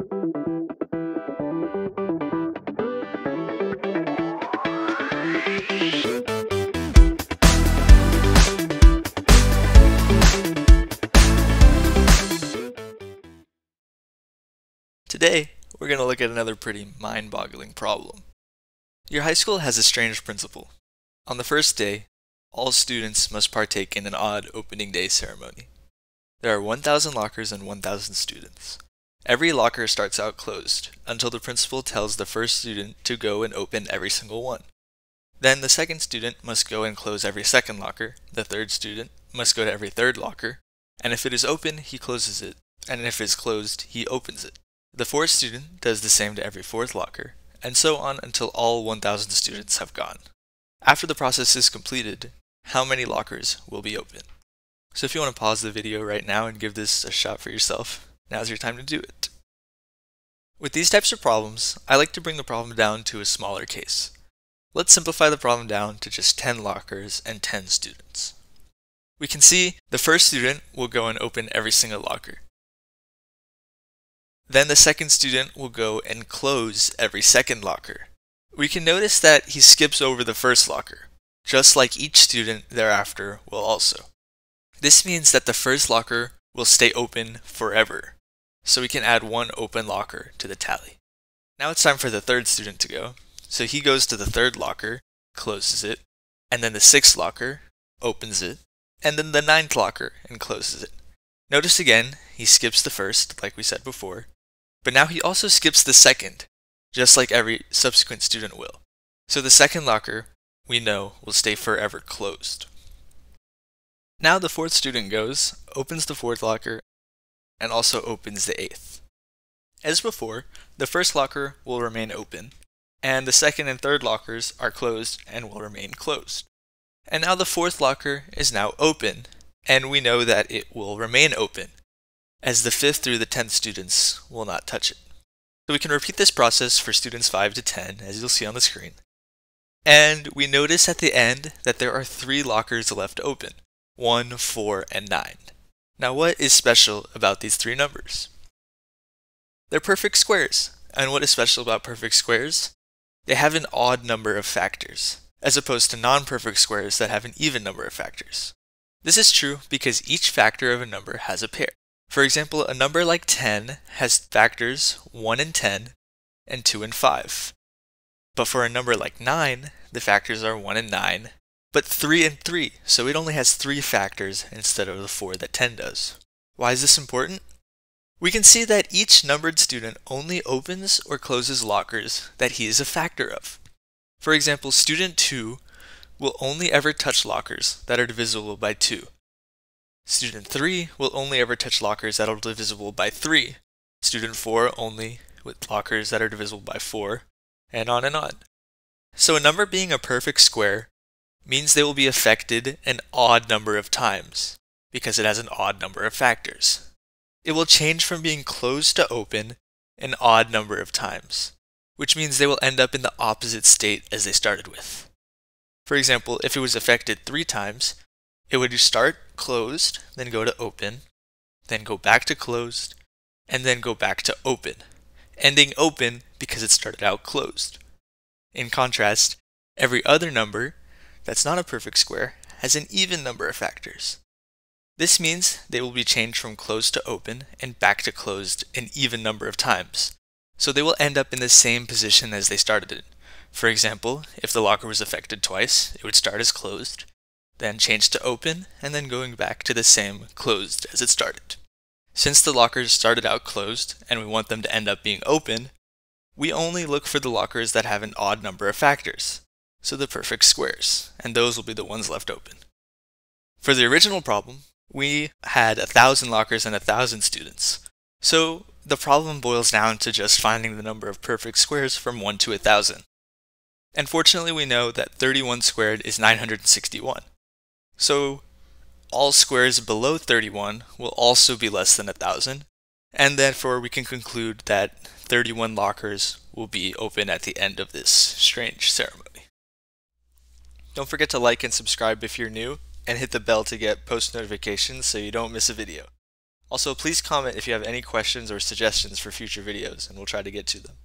Today, we're going to look at another pretty mind-boggling problem. Your high school has a strange principle. On the first day, all students must partake in an odd opening day ceremony. There are 1,000 lockers and 1,000 students. Every locker starts out closed until the principal tells the first student to go and open every single one. Then the second student must go and close every second locker, the third student must go to every third locker, and if it is open, he closes it, and if it is closed, he opens it. The fourth student does the same to every fourth locker, and so on until all 1,000 students have gone. After the process is completed, how many lockers will be open? So if you want to pause the video right now and give this a shot for yourself, now's your time to do it. With these types of problems, I like to bring the problem down to a smaller case. Let's simplify the problem down to just 10 lockers and 10 students. We can see the first student will go and open every single locker. Then the second student will go and close every second locker. We can notice that he skips over the first locker, just like each student thereafter will also. This means that the first locker will stay open forever, so we can add one open locker to the tally. Now it's time for the third student to go, so he goes to the third locker, closes it, and then the sixth locker, opens it, and then the ninth locker and closes it. Notice again, he skips the first, like we said before, but now he also skips the second, just like every subsequent student will. So the second locker, we know, will stay forever closed. Now the fourth student goes, opens the fourth locker, and also opens the eighth. As before, the first locker will remain open, and the second and third lockers are closed and will remain closed. And now the fourth locker is now open, and we know that it will remain open as the 5th through the 10th students will not touch it. So we can repeat this process for students 5 to 10, as you'll see on the screen. And we notice at the end that there are three lockers left open, 1, 4, and 9. Now what is special about these three numbers? They're perfect squares. And what is special about perfect squares? They have an odd number of factors, as opposed to non-perfect squares that have an even number of factors. This is true because each factor of a number has a pair. For example, a number like 10 has factors 1 and 10 and 2 and 5. But for a number like 9, the factors are 1 and 9, but 3 and 3, so it only has 3 factors instead of the 4 that 10 does. Why is this important? We can see that each numbered student only opens or closes lockers that he is a factor of. For example, student 2 will only ever touch lockers that are divisible by 2, Student 3 will only ever touch lockers that are divisible by 3. Student 4 only with lockers that are divisible by 4, and on and on. So a number being a perfect square means they will be affected an odd number of times, because it has an odd number of factors. It will change from being closed to open an odd number of times, which means they will end up in the opposite state as they started with. For example, if it was affected three times, it would start closed, then go to open, then go back to closed, and then go back to open, ending open because it started out closed. In contrast, every other number that's not a perfect square has an even number of factors. This means they will be changed from closed to open and back to closed an even number of times, so they will end up in the same position as they started in. For example, if the locker was affected twice, it would start as closed, then change to open, and then going back to the same closed as it started. Since the lockers started out closed, and we want them to end up being open, we only look for the lockers that have an odd number of factors, so the perfect squares, and those will be the ones left open. For the original problem, we had a thousand lockers and a thousand students, so the problem boils down to just finding the number of perfect squares from 1 to a thousand. And fortunately we know that 31 squared is 961, so all squares below 31 will also be less than 1000, and therefore we can conclude that 31 lockers will be open at the end of this strange ceremony. Don't forget to like and subscribe if you're new, and hit the bell to get post notifications so you don't miss a video. Also, please comment if you have any questions or suggestions for future videos, and we'll try to get to them.